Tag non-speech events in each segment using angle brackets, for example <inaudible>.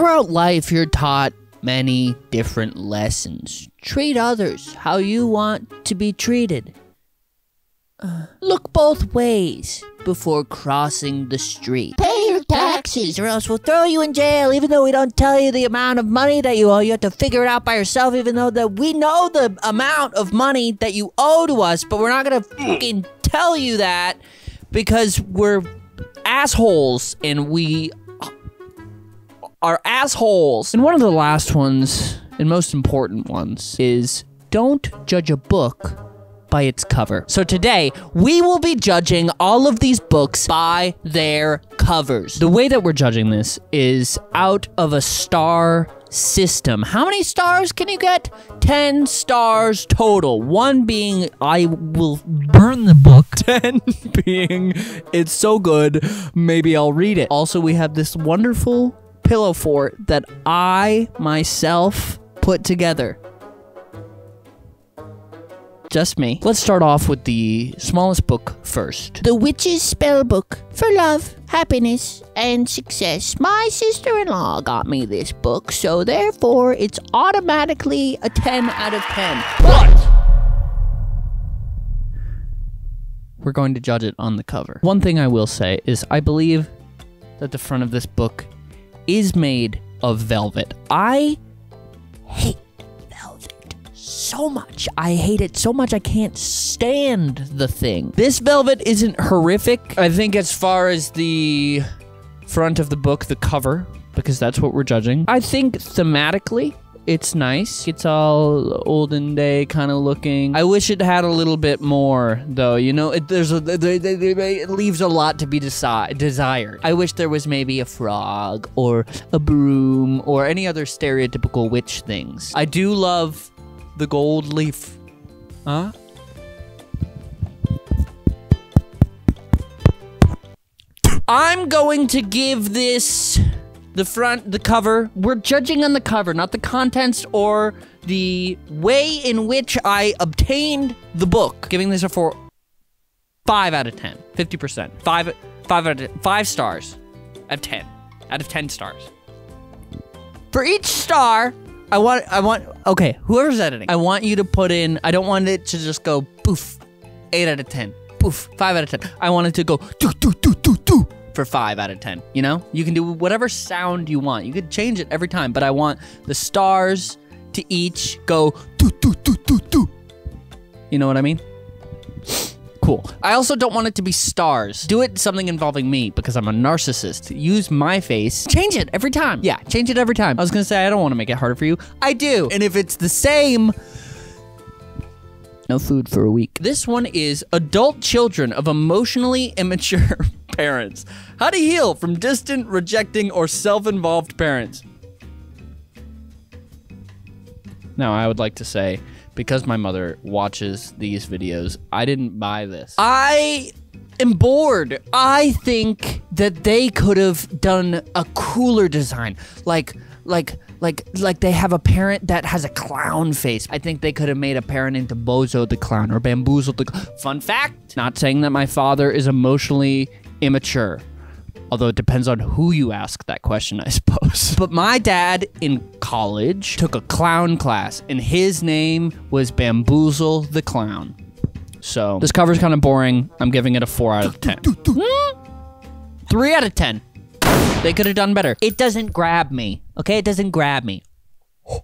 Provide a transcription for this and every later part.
Throughout life, you're taught many different lessons. Treat others how you want to be treated. Uh, look both ways before crossing the street. Pay your taxes, or else we'll throw you in jail. Even though we don't tell you the amount of money that you owe, you have to figure it out by yourself. Even though that we know the amount of money that you owe to us, but we're not gonna fucking tell you that because we're assholes and we are assholes. And one of the last ones and most important ones is don't judge a book by its cover. So today, we will be judging all of these books by their covers. The way that we're judging this is out of a star system. How many stars can you get? 10 stars total. One being I will burn the book. <laughs> 10 being it's so good, maybe I'll read it. Also, we have this wonderful pillow fort that I myself put together just me. Let's start off with the smallest book first. The Witch's Spellbook for love, happiness, and success. My sister-in-law got me this book, so therefore it's automatically a 10 out of 10. What? We're going to judge it on the cover. One thing I will say is I believe that the front of this book is made of velvet. I hate velvet so much. I hate it so much I can't stand the thing. This velvet isn't horrific. I think as far as the front of the book, the cover, because that's what we're judging. I think thematically, it's nice. It's all olden day kind of looking. I wish it had a little bit more, though. You know, it, there's a, it leaves a lot to be desi desired. I wish there was maybe a frog or a broom or any other stereotypical witch things. I do love the gold leaf. Huh? I'm going to give this the front, the cover. We're judging on the cover, not the contents or the way in which I obtained the book. Giving this a four, five out of 10, 50%. Five, five out of, five stars out of 10, out of 10 stars. For each star, I want, I want, okay, whoever's editing, I want you to put in, I don't want it to just go poof, 8 out of 10, poof, 5 out of 10. I want it to go do, do, do for 5 out of 10, you know? You can do whatever sound you want. You could change it every time, but I want the stars to each go do, do, do, do, do. You know what I mean? <sniffs> Cool. I also don't want it to be stars. Do it something involving me because I'm a narcissist. Use my face. Change it every time. Yeah, change it every time. I was gonna say I don't want to make it harder for you. I do. And if it's the same, no food for a week. This one is adult children of emotionally <laughs> immature parents. How to heal from distant, rejecting, or self-involved parents. Now, I would like to say because my mother watches these videos, I didn't buy this. I am bored. I think that they could have done a cooler design. Like, like, like, like they have a parent that has a clown face. I think they could have made a parent into Bozo the clown or Bamboozled the. Fun fact: not saying that my father is emotionally immature. Although it depends on who you ask that question, I <laughs> suppose. But my dad in college took a clown class, and his name was Bamboozle the Clown. So this cover's kind of boring. I'm giving it a 4 out of 10. Hmm? <laughs> 3 out of 10. They could have done better. It doesn't grab me. Okay? It doesn't grab me.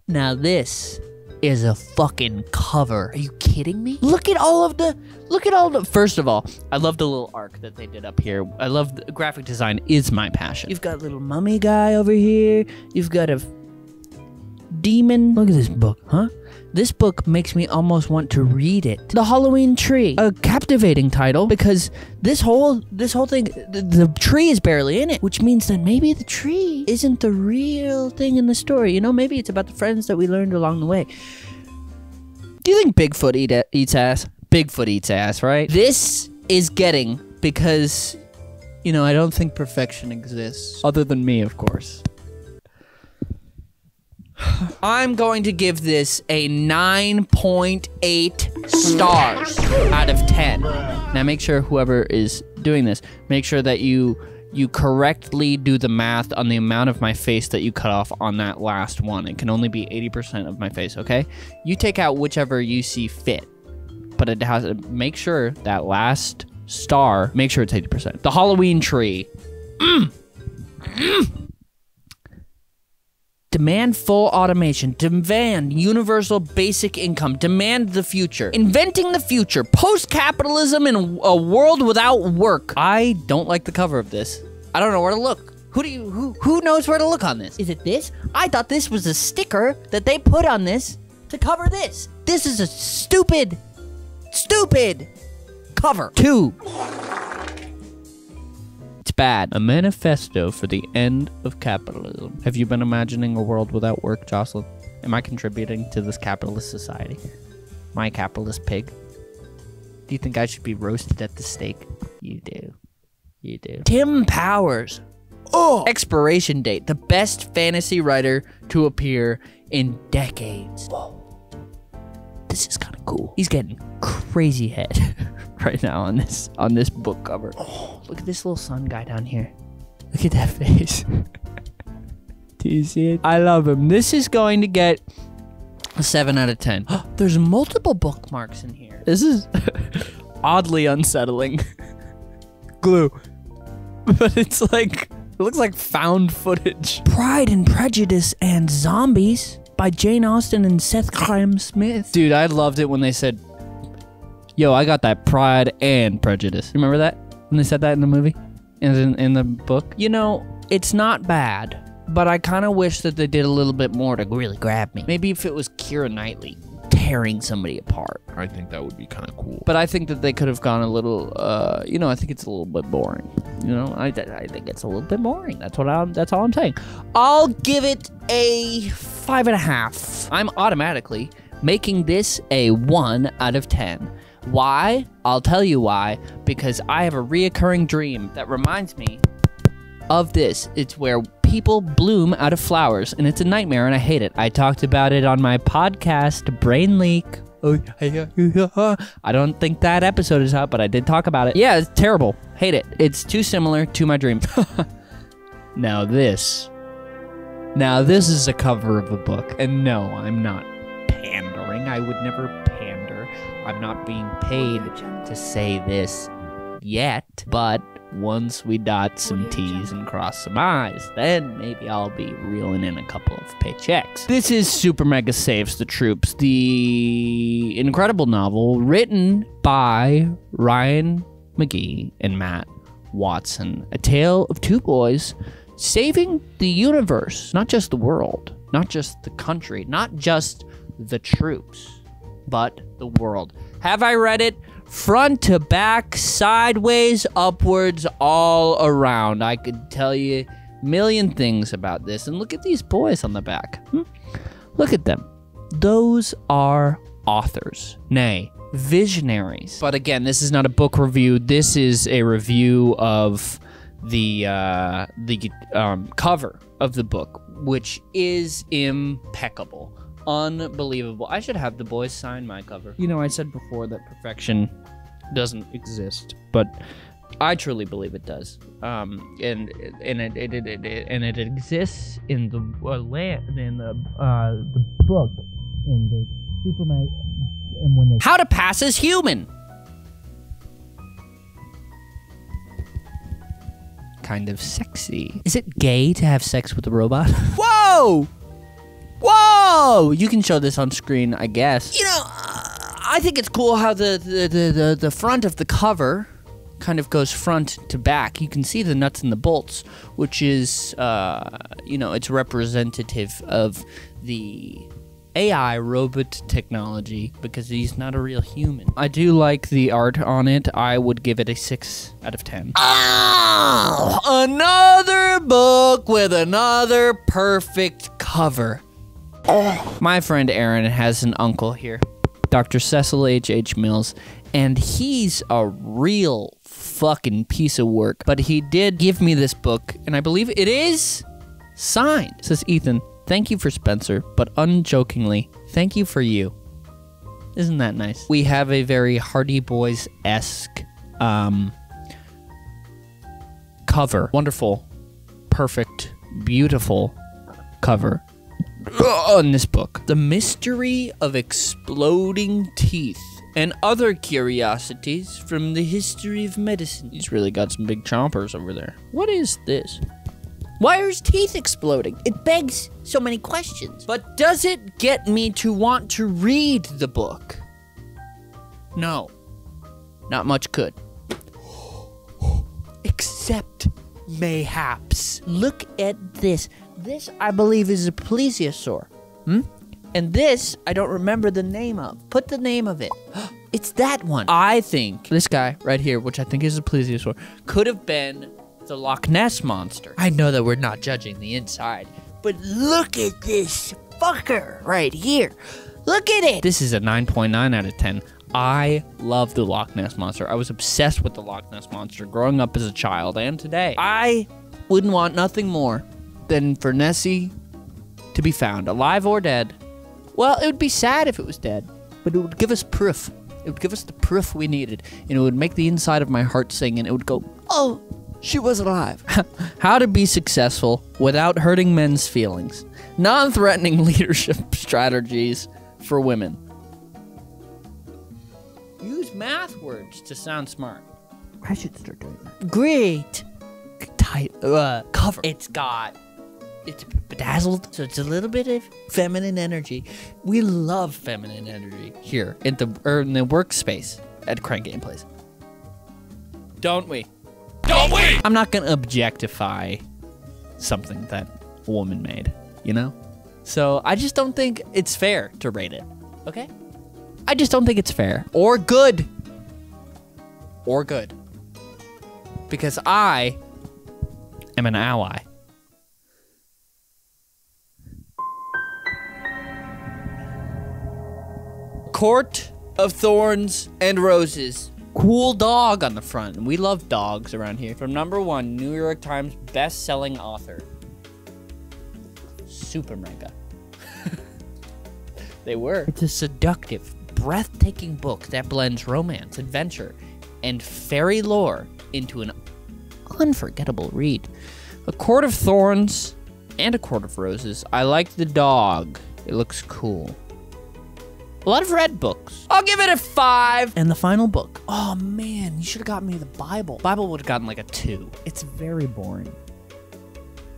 Now this is a fucking cover. Are you kidding me? Look at all of the, look at all the, first of all, I love the little arc that they did up here. I love, the, graphic design is my passion. You've got a little mummy guy over here. You've got a demon. Look at this book, huh? This book makes me almost want to read it. The Halloween Tree, a captivating title because this whole this whole thing, the, the, tree is barely in it, which means that maybe the tree isn't the real thing in the story. You know, maybe it's about the friends that we learned along the way. Do you think Bigfoot eat, eats ass? Bigfoot eats ass, right? This is getting because, you know, I don't think perfection exists, other than me, of course. I'm going to give this a 9.8 stars out of 10. Now make sure whoever is doing this, make sure that you you correctly do the math on the amount of my face that you cut off on that last one. It can only be 80% of my face, okay? You take out whichever you see fit, but it has make sure that last star, make sure it's 80%. The Halloween tree. Mm. Mm. Demand full automation. Demand universal basic income. Demand the future. Inventing the future. Post capitalism in a world without work. I don't like the cover of this. I don't know where to look. Who do you who who knows where to look on this? Is it this? I thought this was a sticker that they put on this to cover this. This is a stupid, stupid cover. Two bad. A manifesto for the end of capitalism. Have you been imagining a world without work, Jocelyn? Am I contributing to this capitalist society? My capitalist pig? Do you think I should be roasted at the stake? You do. You do. Tim Powers. Oh! Expiration date. The best fantasy writer to appear in decades. Whoa. This is kind of cool. He's getting crazy head. <laughs> right now on this on this book cover. Oh, look at this little sun guy down here. Look at that <laughs> face. Do you see it? I love him. This is going to get a 7 out of 10. <gasps> There's multiple bookmarks in here. This is <laughs> oddly unsettling. Glue. But it's like it looks like found footage. Pride and Prejudice and Zombies by Jane Austen and Seth Grahame-Smith. Dude, I loved it when they said yo, I got that pride and prejudice. Remember that when they said that in the movie, in in the book? You know, it's not bad, but I kind of wish that they did a little bit more to really grab me. Maybe if it was Keira Knightley tearing somebody apart. I think that would be kind of cool. But I think that they could have gone a little, uh, you know, I think it's a little bit boring. You know, I, I think it's a little bit boring. That's what I'm. That's all I'm saying. I'll give it a five and a half. I'm automatically making this a one out of ten. Why? I'll tell you why. Because I have a reoccurring dream that reminds me of this. It's where people bloom out of flowers, and it's a nightmare, and I hate it. I talked about it on my podcast, Brain Leak. I don't think that episode is out, but I did talk about it. Yeah, it's terrible. Hate it. It's too similar to my dream. <laughs> now this. Now this is a cover of a book, and no, I'm not pandering. I would never pander. I'm not being paid to say this yet, but once we dot some T's and cross some I's, then maybe I'll be reeling in a couple of paychecks. This is Super Mega Saves the Troops, the incredible novel written by Ryan Magee and Matt Watson. A tale of two boys saving the universe, not just the world, not just the country, not just the troops but the world. Have I read it? Front to back, sideways, upwards, all around. I could tell you million things about this. And look at these boys on the back. Hmm? Look at them. Those are authors, nay, visionaries. But again, this is not a book review. This is a review of the uh, the um, cover of the book, which is impeccable unbelievable. I should have the boys sign my cover. You know, I said before that perfection doesn't exist, but I truly believe it does. Um, and and it, it, it, it and it exists in the uh, land in the uh, the book in the Superman and when they how to pass as human. Kind of sexy. Is it gay to have sex with a robot? Whoa! Whoa! You can show this on screen, I guess. You know, uh, I think it's cool how the, the, the, the, the front of the cover kind of goes front to back. You can see the nuts and the bolts, which is, uh, you know, it's representative of the AI robot technology because he's not a real human. I do like the art on it. I would give it a 6 out of 10. Oh, another book with another perfect cover. My friend Aaron has an uncle here, Dr. Cecil H. H. Mills, and he's a real fucking piece of work. But he did give me this book, and I believe it is signed. Says Ethan, thank you for Spencer, but unjokingly, thank you for you. Isn't that nice? We have a very Hardy Boys esque um, cover. Wonderful, perfect, beautiful cover on this book. The Mystery of Exploding Teeth and Other Curiosities from the History of Medicine. He's really got some big chompers over there. What is this? Why are his teeth exploding? It begs so many questions. But does it get me to want to read the book? No. Not much could. <gasps> Except mayhaps. Look at this. This, I believe, is a plesiosaur. Hmm? And this, I don't remember the name of. Put the name of it. <gasps> it's that one. I think this guy right here, which I think is a plesiosaur, could have been the Loch Ness monster. I know that we're not judging the inside, but look at this fucker right here. Look at it. This is a 9.9 out of 10. I love the Loch Ness monster. I was obsessed with the Loch Ness monster growing up as a child and today. I wouldn't want nothing more than for Nessie to be found, alive or dead. Well, it would be sad if it was dead, but it would give us proof. It would give us the proof we needed, and it would make the inside of my heart sing, and it would go, oh, she was alive. <laughs> How to be successful without hurting men's feelings. Non threatening <laughs> leadership strategies for women. Use math words to sound smart. I should start doing that. Great. Tight uh, cover. It's got it's bedazzled, so it's a little bit of feminine energy. We love feminine energy here in the or in the workspace at Crank Gameplays. Don't we? Don't we? I'm not gonna objectify something that a woman made, you know? So I just don't think it's fair to rate it. Okay? I just don't think it's fair. Or good. Or good. Because I am an ally. Court of Thorns and Roses. Cool dog on the front. We love dogs around here. From number one, New York Times best-selling author. Super mega. <laughs> they were. It's a seductive, breathtaking book that blends romance, adventure, and fairy lore into an unforgettable read. A Court of Thorns and A Court of Roses. I like the dog. It looks cool. A lot of red books. I'll give it a five. And the final book. Oh man, you should have gotten me the Bible. Bible would have gotten like a two. It's very boring.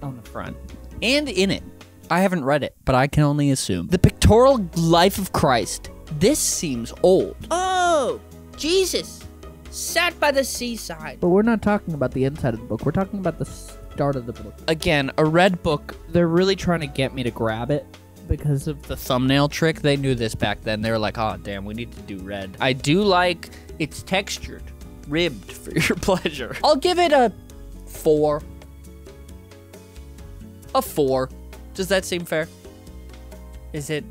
On the front. And in it. I haven't read it, but I can only assume. The Pictorial Life of Christ. This seems old. Oh, Jesus sat by the seaside. But we're not talking about the inside of the book. We're talking about the start of the book. Again, a red book. They're really trying to get me to grab it because of the thumbnail trick. They knew this back then. They were like, oh, damn, we need to do red. I do like it's textured, ribbed for <laughs> your pleasure. I'll give it a four. A four. Does that seem fair? Is it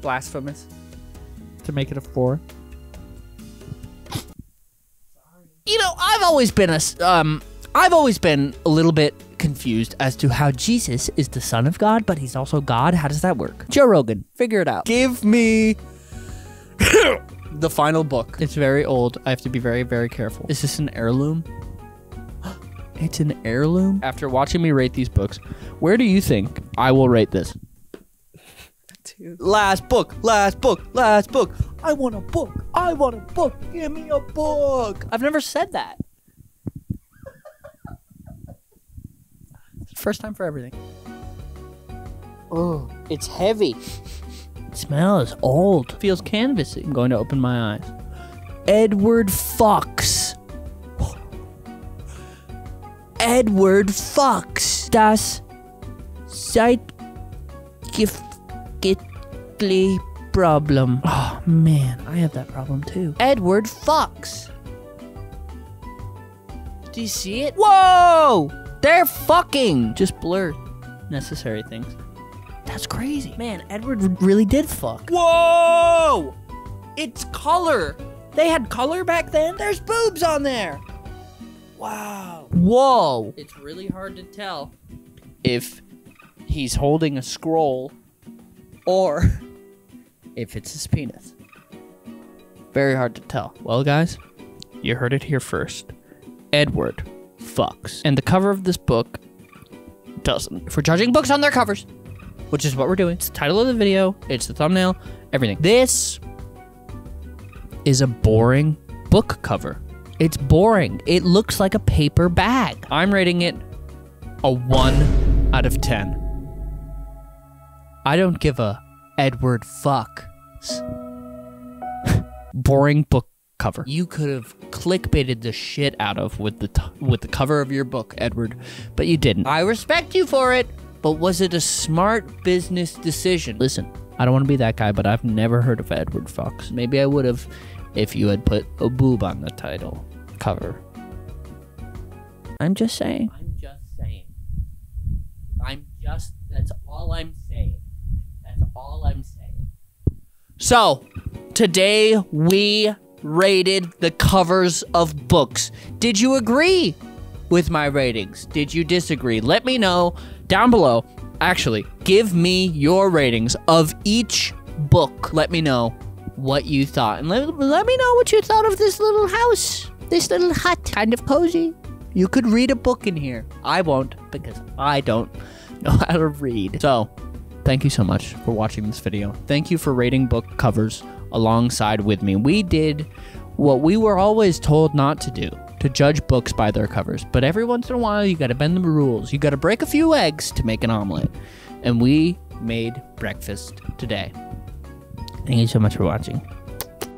blasphemous? To make it a four? You know, I've always been a um, I've always been a little bit confused as to how Jesus is the Son of God, but he's also God. How does that work? Joe Rogan, figure it out. Give me <coughs> the final book. It's very old. I have to be very, very careful. Is this an heirloom? <gasps> it's an heirloom? After watching me rate these books, where do you think I will rate this? Last book, last book, last book. I want a book. I want a book. Give me a book. I've never said that. First time for everything. Oh, it's heavy. <laughs> It smells old. Feels canvassy. I'm going to open my eyes. Edward Fox. Edward Fox. Das Zeitgiftly problem. Oh man, I have that problem too. Edward Fox. Do you see it? Whoa! They're fucking just blur necessary things. That's crazy. Man, Edward really did fuck. Whoa! It's color. They had color back then? There's boobs on there. Wow. Whoa. It's really hard to tell if he's holding a scroll or <laughs> if it's his penis. Very hard to tell. Well, guys, you heard it here first. Edward fucks. And the cover of this book doesn't. We're judging books on their covers, which is what we're doing, it's the title of the video, it's the thumbnail, everything. This is a boring book cover. It's boring. It looks like a paper bag. I'm rating it a 1 out of 10. I don't give a Edward fuck. <laughs> boring book cover. You could have clickbaited the shit out of with the t- with the cover of your book, Edward, but you didn't. I respect you for it, but was it a smart business decision? Listen, I don't want to be that guy, but I've never heard of Edward Fox. Maybe I would have if you had put a boob on the title cover. I'm just saying. I'm just saying. I'm just that's all I'm saying. That's all I'm saying. So, today we rated the covers of books. Did you agree with my ratings? Did you disagree? Let me know down below. Actually, give me your ratings of each book. Let me know what you thought. And let, let me know what you thought of this little house, this little hut. Kind of cozy. You could read a book in here. I won't because I don't <laughs> know how to read. So, thank you so much for watching this video. Thank you for rating book covers alongside with me. We did what we were always told not to do to judge books by their covers. But every once in a while, you got to bend the rules. You got to break a few eggs to make an omelet. And we made breakfast today. Thank you so much for watching.